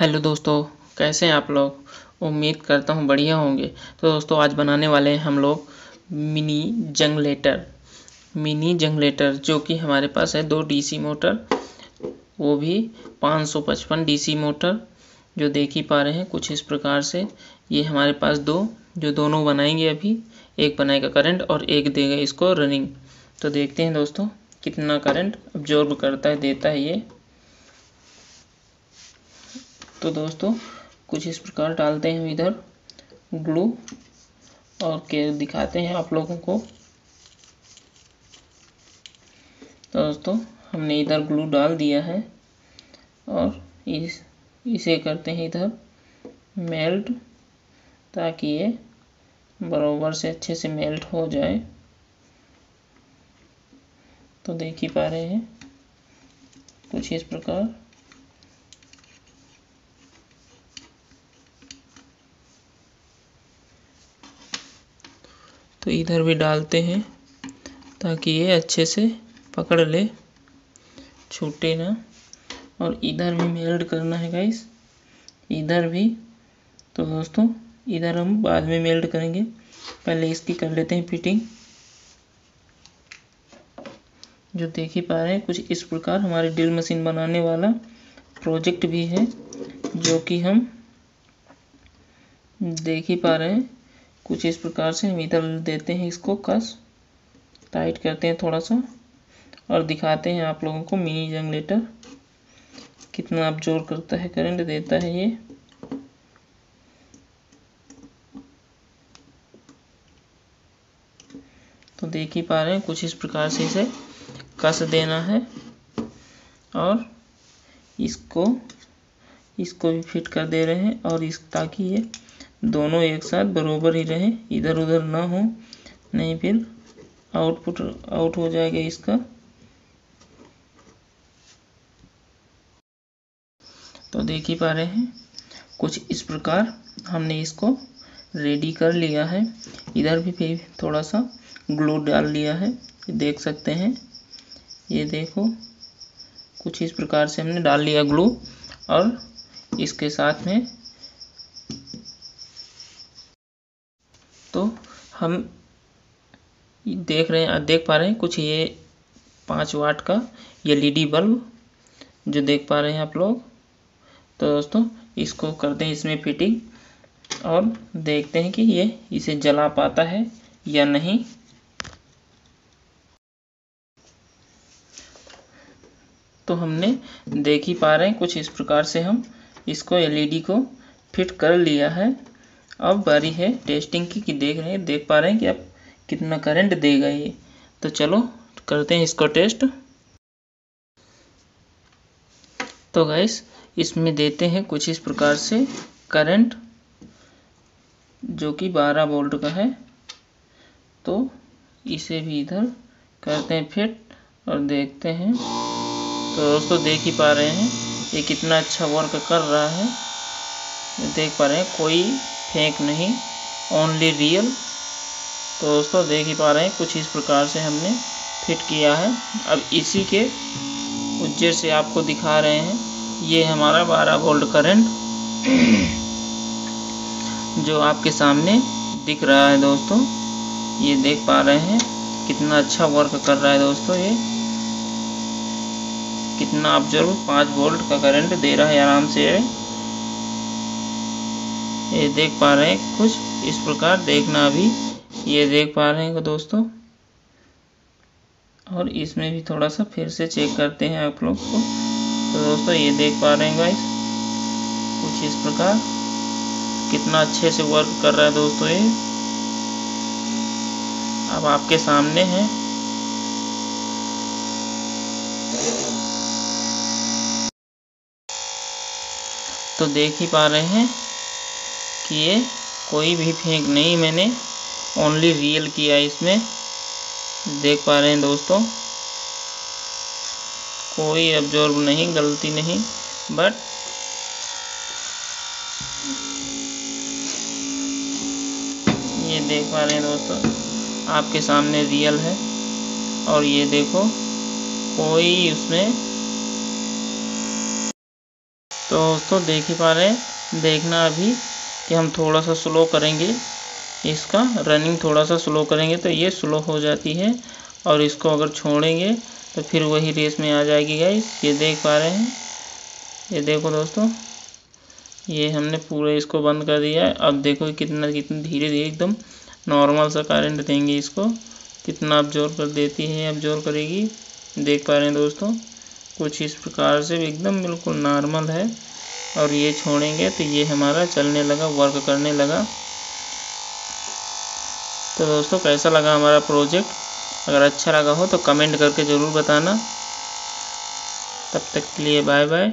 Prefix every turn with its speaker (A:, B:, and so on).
A: Hello दोस्तों, कैसे हैं आप लोग? उम्मीद करता हूँ बढ़िया होंगे। तो दोस्तों, आज बनाने वाले हैं हम लोग मिनी जंगलेटर। मिनी जंगलेटर, जो कि हमारे पास है दो डीसी मोटर, वो भी 555 डीसी मोटर, जो देख ही पा रहे हैं कुछ इस प्रकार से। ये हमारे पास दो, जो दोनों बनाएँगे अभी, एक बनाएगा करंट और एक देगा इसको रनिंग। तो देखते हैं दोस्तों, कितना करंट अब्जॉर्ब करता है, देता है ये। तो दोस्तों, कुछ इस प्रकार डालते हैं इधर ग्लू और के दिखाते हैं आप लोगों को। तो दोस्तों, हमने इधर ग्लू डाल दिया है और इस, इसे करते हैं इधर मेल्ट ताकि ये बराबर से अच्छे से मेल्ट हो जाए। तो देख ही पा रहे हैं, कुछ इस प्रकार तो इधर भी डालते हैं ताकि ये अच्छे से पकड़ ले, छूटे ना। और इधर भी मेल्ट करना है गाइस इधर भी तो दोस्तों, इधर हम बाद में मेल्ट करेंगे। पहले इसकी कर लेते हैं फिटिंग जो देख ही पा रहे हैं, कुछ इस प्रकार हमारी ड्रिल मशीन बनाने वाला प्रोजेक्ट भी है, जो कि हम देख ही पा रहे हैं। कुछ इस प्रकार से हम इधर देते हैं इसको, कस टाइट करते हैं थोड़ा सा, और दिखाते हैं आप लोगों को मिनी जनरेटर कितना ज़ोर करता है करंट देता है ये। तो देख ही पा रहे हैं, कुछ इस प्रकार से इसे कस देना है, और इसको इसको भी फिट कर दे रहे हैं, और इस, ताकि ये दोनों एक साथ बरोबर ही रहे इधर उधर ना हो, नहीं फिर आउटपुट आउट हो जाएगा इसका। तो देख ही पा रहे हैं, कुछ इस प्रकार हमने इसको रेडी कर लिया है। इधर भी फिर थोड़ा सा ग्लू डाल लिया है, देख सकते हैं। ये देखो, कुछ इस प्रकार से हमने डाल लिया ग्लू और इसके साथ में तो हम देख रहे हैं देख पा रहे हैं, कुछ ये पाँच वाट का एलईडी बल्ब जो देख पा रहे हैं आप लोग। तो दोस्तों, इसको करते हैं इसमें फिटिंग और देखते हैं कि ये इसे जला पाता है या नहीं। तो हमने देख ही पा रहे हैं, कुछ इस प्रकार से हम इसको एलईडी को फिट कर लिया है। अब बारी है टेस्टिंग की कि देख रहे हैं, देख पा रहे हैं कि आप कितना करंट देगा ये। तो चलो, करते हैं इसको टेस्ट तो गैस इसमें देते हैं कुछ इस प्रकार से करंट जो कि 12 वोल्ट का है। तो इसे भी इधर करते हैं फिट और देखते हैं। तो दोस्तों, देख ही पा रहे हैं, ये कितना अच्छा वर्क कर रहा है। देख पा रहे हैं, कोई फेक नहीं ओनली रियल तो दोस्तों, देख ही पा रहे हैं, कुछ इस प्रकार से हमने फिट किया है। अब इसी के उज्जर से आपको दिखा रहे हैं। ये हमारा 12 वोल्ट करंट जो आपके सामने दिख रहा है दोस्तों। ये देख पा रहे हैं, कितना अच्छा वर्क कर रहा है दोस्तों ये। कितना ऑब्ज़र्व पाँच वोल्ट का करंट दे रहा है आराम से। ये देख पा रहे हैं, कुछ इस प्रकार देखना अभी ये देख पा रहे हैं दोस्तों। और इसमें भी थोड़ा सा फिर से चेक करते हैं आप लोग को। तो दोस्तों, ये देख पा रहे हैं गाइस कुछ इस प्रकार। कितना अच्छे से वर्क कर रहा है दोस्तों ये। अब आपके सामने है। तो देख ही पा रहे हैं। कि ये कोई भी फेंक नहीं मैंने ओनली रियल किया इसमें। देख पा रहे हैं दोस्तों। कोई अब्जॉर्ब नहीं, गलती नहीं बट ये देख पा रहे हैं दोस्तों, आपके सामने रियल है। और ये देखो, कोई उसमें तो दोस्तों देख ही पा रहे हैं, देखना अभी कि हम थोड़ा सा स्लो करेंगे। इसका रनिंग थोड़ा सा स्लो करेंगे तो ये स्लो हो जाती है और इसको अगर छोड़ेंगे तो फिर वही रेस में आ जाएगी गाइस ये देख पा रहे हैं। ये देखो दोस्तों, ये हमने पूरे इसको बंद कर दिया है। अब देखो कितना कितना धीरे धीरे एकदम नॉर्मल सा करंट देंगे इसको। कितना अब ज़ोर कर देती है, अब ज़ोर करेगी। देख पा रहे हैं दोस्तों, कुछ इस प्रकार से एकदम बिल्कुल नॉर्मल है। और ये छोड़ेंगे तो ये हमारा चलने लगा वर्क करने लगा। तो दोस्तों, कैसा लगा हमारा प्रोजेक्ट अगर अच्छा लगा हो तो कमेंट करके ज़रूर बताना। तब तक के लिए बाय बाय